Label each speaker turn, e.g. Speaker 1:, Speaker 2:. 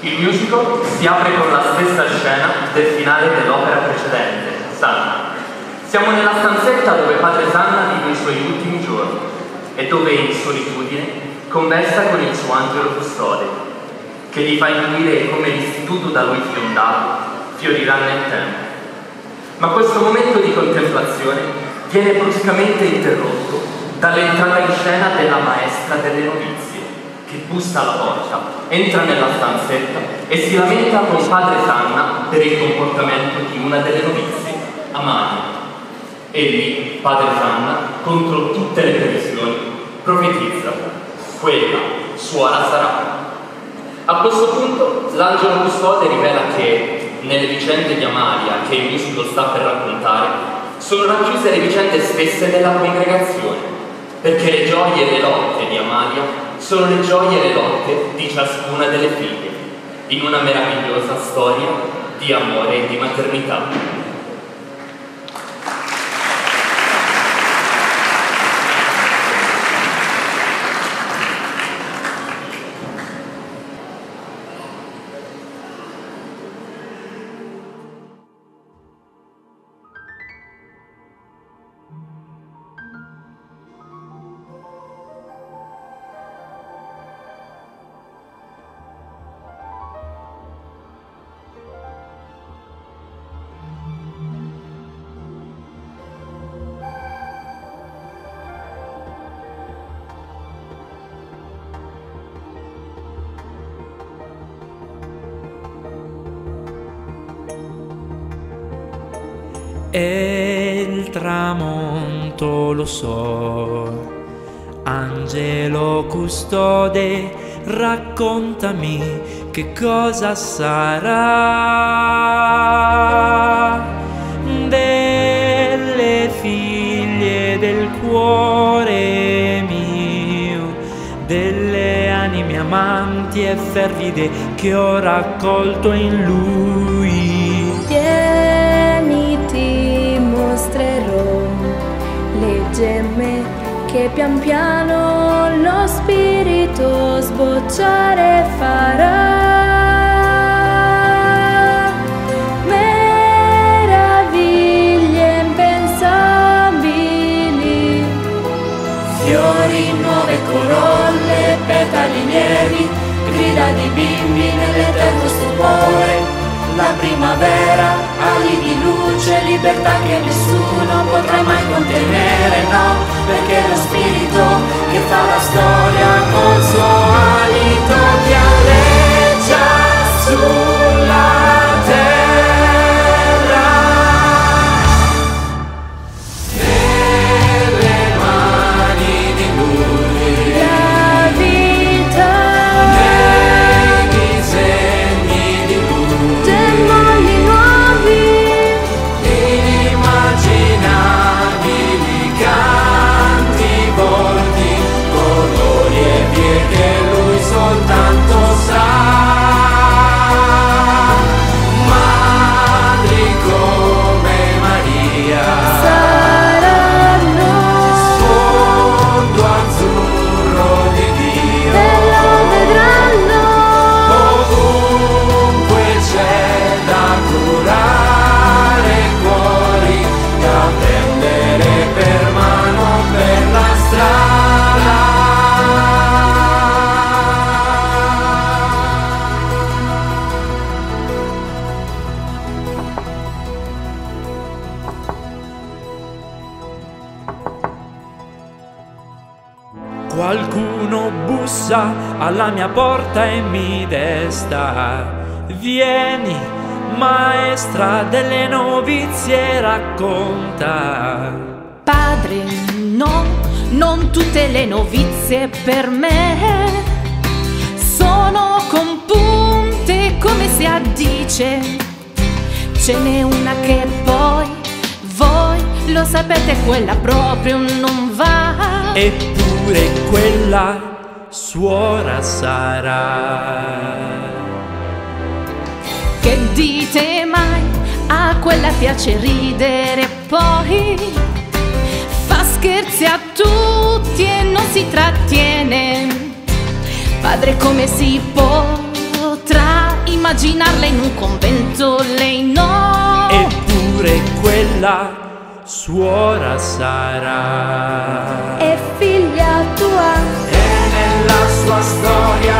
Speaker 1: Il musical si apre con la stessa scena del finale dell'opera precedente, Sanna. Siamo nella stanzetta dove padre Sanna vive i suoi ultimi giorni e dove in solitudine conversa con il suo angelo custode, che gli fa intuire come l'istituto da lui fiondato fiorirà nel tempo. Ma questo momento di contemplazione viene bruscamente interrotto dall'entrata in scena della maestra delle novizie, che bussa alla porta, entra nella stanzetta e si lamenta con padre Sanna per il comportamento di una delle novizie, Amania. E lì padre Sanna, contro tutte le previsioni, profetizza, quella suora sarà. A questo punto l'angelo custode rivela che nelle vicende di Amalia che il musico sta per raccontare sono racchiuse le vicende stesse della congregazione perché le gioie e le lotte di Amalia sono le gioie e le lotte di ciascuna delle figlie, in una meravigliosa storia di amore e di maternità.
Speaker 2: E il tramonto lo so, angelo custode, raccontami che cosa sarà delle figlie del cuore mio, delle anime amanti e fervide che ho raccolto in lui.
Speaker 3: Gemme che pian piano lo spirito sbocciare farà. Meraviglie impensabili,
Speaker 4: Fiori, nuove corolle, petali lievi, grida di bimbi nell'eterno stupore. La primavera, ali di luce, libertà che nessuno potrà mai contenere, no, perché lo spirito che fa la storia col suo alito che alleggia sulla
Speaker 2: Qualcuno bussa alla mia porta e mi desta. Vieni, maestra delle novizie, racconta.
Speaker 5: Padre, no, non tutte le novizie per me sono compunte come si addice. Ce n'è una che poi lo sapete, quella proprio non va.
Speaker 2: Eppure quella suora sarà.
Speaker 5: Che dite mai? A quella piace ridere poi fa scherzi a tutti e non si trattiene. Padre come si potrà immaginarla in un convento, lei no.
Speaker 4: Eppure quella suora sarà.
Speaker 3: è figlia tua,
Speaker 4: E nella sua storia